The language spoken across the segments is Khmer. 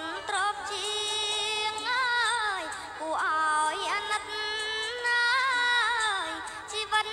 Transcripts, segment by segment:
នទ្របជាងអើយគួរឲ្យអាណិតណាយជីវិត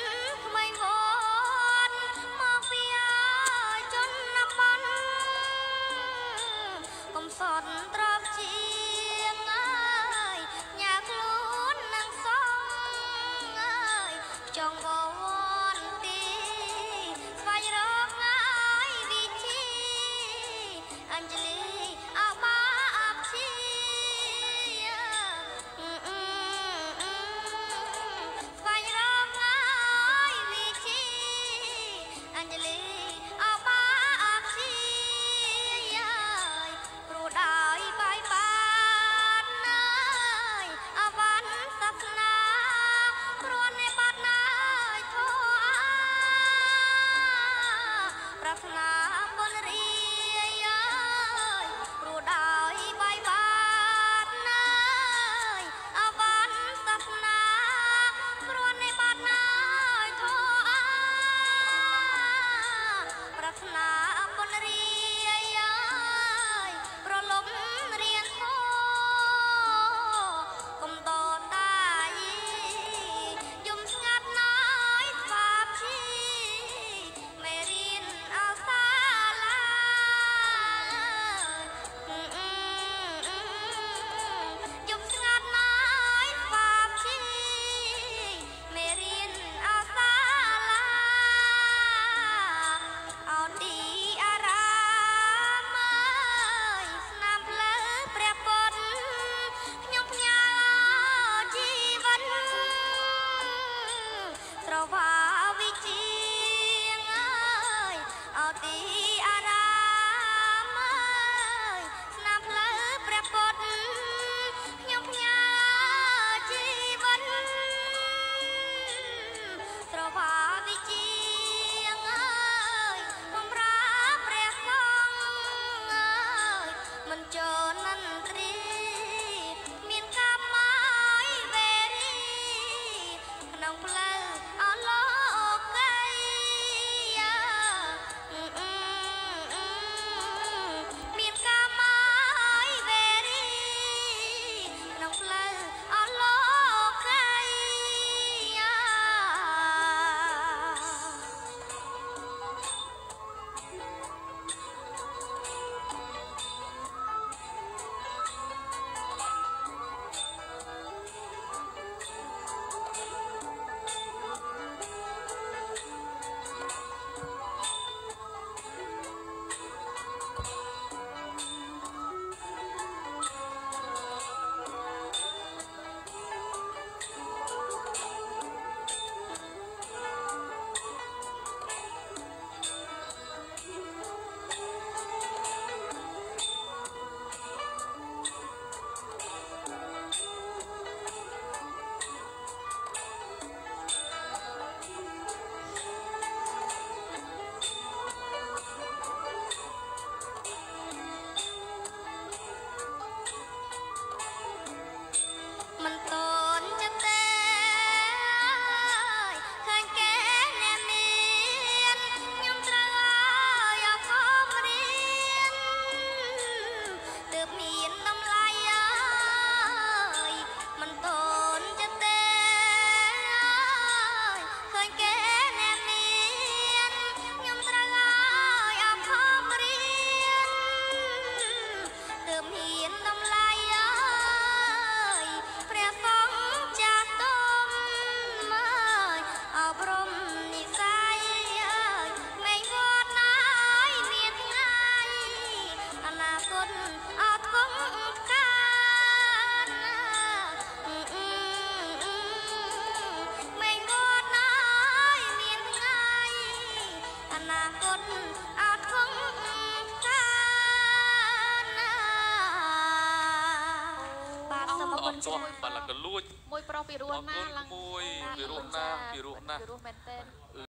ច្រើនត់បាទឡើងក៏លួចមួយប្រុសពីរោះណាអរគុណឡើងមួយបាទពីរោះណាចាពីរោះណាពីរោះមែនតើអឺ